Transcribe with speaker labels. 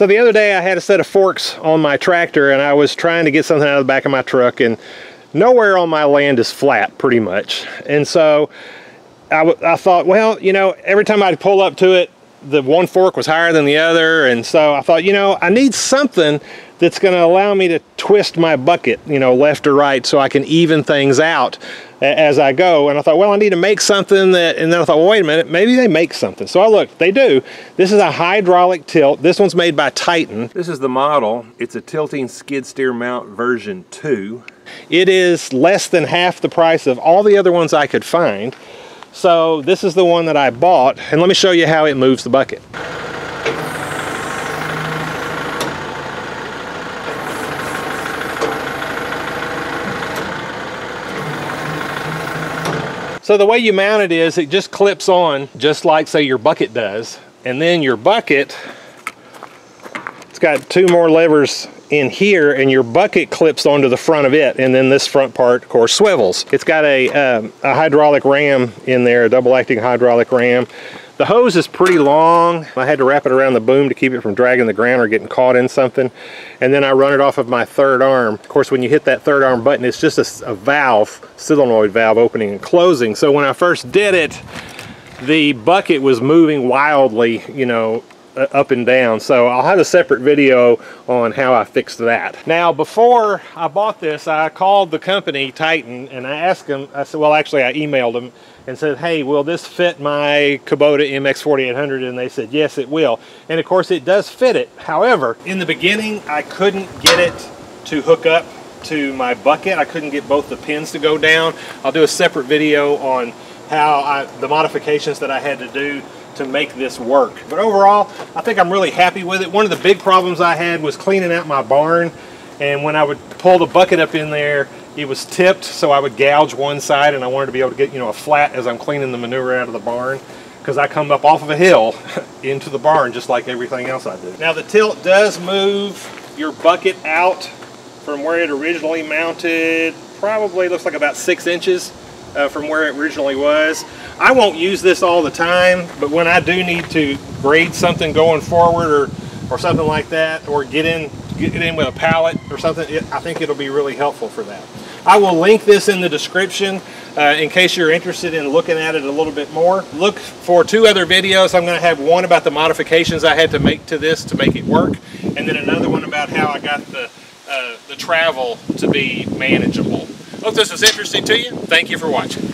Speaker 1: So the other day I had a set of forks on my tractor and I was trying to get something out of the back of my truck and nowhere on my land is flat pretty much. And so I, I thought, well, you know, every time I'd pull up to it, the one fork was higher than the other. And so I thought, you know, I need something that's going to allow me to twist my bucket, you know, left or right so I can even things out as I go. And I thought, well, I need to make something that, and then I thought, well, wait a minute, maybe they make something. So I looked, they do. This is a hydraulic tilt. This one's made by Titan.
Speaker 2: This is the model. It's a tilting skid steer mount version 2.
Speaker 1: It is less than half the price of all the other ones I could find. So this is the one that I bought, and let me show you how it moves the bucket. So the way you mount it is it just clips on just like say your bucket does. And then your bucket, it's got two more levers in here and your bucket clips onto the front of it. And then this front part, of course, swivels. It's got a, um, a hydraulic ram in there, a double acting hydraulic ram. The hose is pretty long. I had to wrap it around the boom to keep it from dragging the ground or getting caught in something. And then I run it off of my third arm. Of course, when you hit that third arm button, it's just a, a valve, solenoid valve opening and closing. So when I first did it, the bucket was moving wildly, you know, Uh, up and down. So I'll have a separate video on how I fixed that. Now, before I bought this, I called the company Titan and I asked them, I said, well, actually I emailed them and said, hey, will this fit my Kubota MX4800? And they said, yes, it will. And of course it does fit it. However, in the beginning, I couldn't get it to hook up to my bucket. I couldn't get both the pins to go down. I'll do a separate video on how I, the modifications that I had to do to make this work. But overall, I think I'm really happy with it. One of the big problems I had was cleaning out my barn. And when I would pull the bucket up in there, it was tipped, so I would gouge one side and I wanted to be able to get, you know, a flat as I'm cleaning the manure out of the barn because I come up off of a hill into the barn just like everything else I do. Now the tilt does move your bucket out from where it originally mounted, probably looks like about six inches uh, from where it originally was. I won't use this all the time, but when I do need to grade something going forward or, or something like that, or get in, get in with a pallet or something, it, I think it'll be really helpful for that. I will link this in the description uh, in case you're interested in looking at it a little bit more. Look for two other videos. I'm going to have one about the modifications I had to make to this to make it work, and then another one about how I got the, uh, the travel to be manageable. Hope this was interesting to you. Thank you for watching.